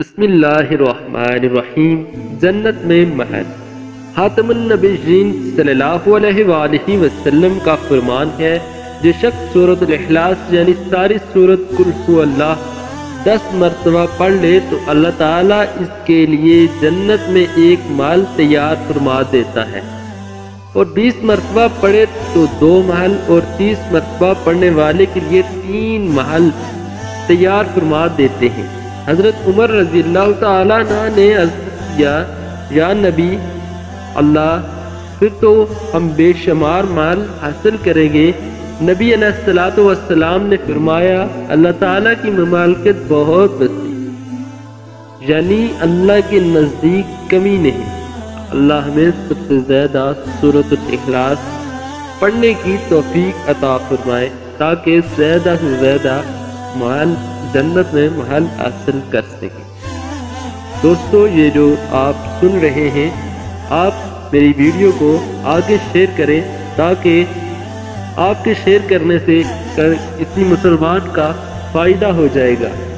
بسم اللہ الرحمن الرحیم جنت میں محل خاتم النبیین صلی اللہ علیہ وآلہ وسلم کا فرمان ہے جو شخص صورت الاخلاص یعنی ساری صورت کل ہو اللہ دس مرتبہ پڑھ لے تو اللہ تعالیٰ اس کے لیے جنت میں ایک مال تیار فرما دیتا ہے اور بیس مرتبہ پڑھے تو دو محل اور تیس مرتبہ پڑھنے والے کے لیے تین محل تیار فرما دیتے ہیں حضرت عمر رضی اللہ تعالیٰ عنہ نے عرض کیا، یا نبی، اللہ، پھر تو ہم بے شمار مال حاصل کریں گے۔ نبی علیہ السلاۃ والسلام نے فرمایا، اللہ تعالیٰ کی ممالکت بہت وسیع یعنی اللہ کے نزدیک کمی نہیں۔ اللہ ہمیں سب سے زیادہ صورت الاخلاص پڑھنے کی توفیق عطا فرمائے تاکہ زیادہ سے زیادہ مال جنت میں محل حاصل کر سکیں۔ دوستو، یہ جو آپ سن رہے ہیں، آپ میری ویڈیو کو آگے شیئر کریں تاکہ آپ کے شیئر کرنے سے کسی مسلمان کا فائدہ ہو جائے گا۔